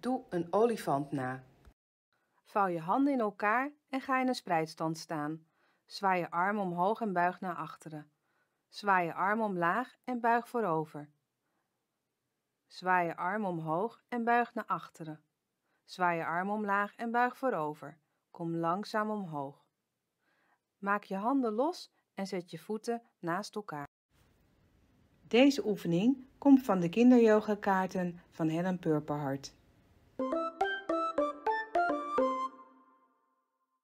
Doe een olifant na. Vouw je handen in elkaar en ga in een spreidstand staan. Zwaai je arm omhoog en buig naar achteren. Zwaai je arm omlaag en buig voorover. Zwaai je arm omhoog en buig naar achteren. Zwaai je arm omlaag en buig voorover. Kom langzaam omhoog. Maak je handen los en zet je voeten naast elkaar. Deze oefening komt van de kinderyoga kaarten van Helen Purperhart.